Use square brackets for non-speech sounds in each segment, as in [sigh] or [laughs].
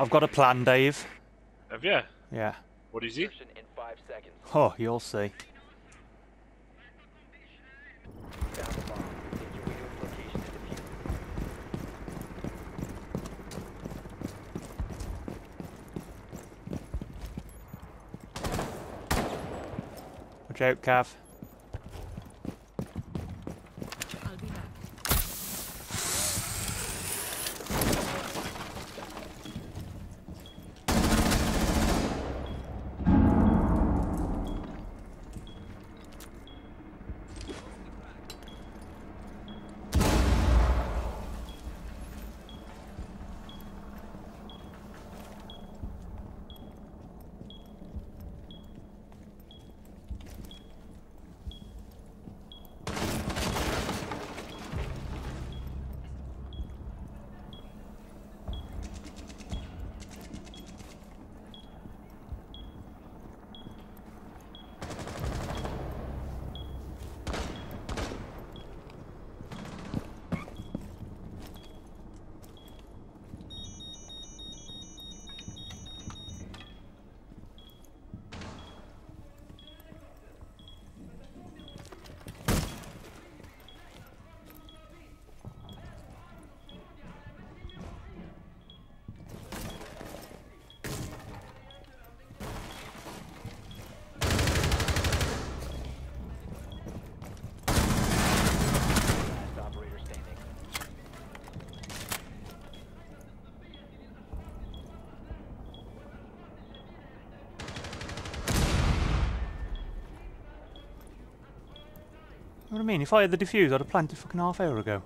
I've got a plan, Dave. Have you? Yeah. What is it? In five seconds. Oh, you'll see. Watch out, bomb. You know what I mean? If I had the defuse, I'd have planted fucking half hour ago.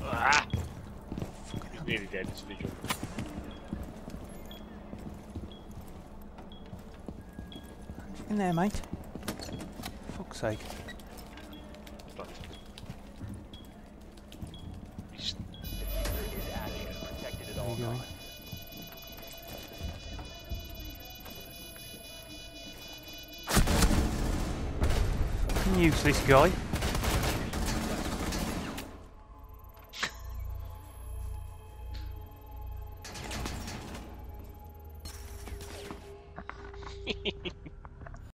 Ah! Nearly dead, this Vigil. In there, mate. Fuck's sake. healing. this guy. [laughs]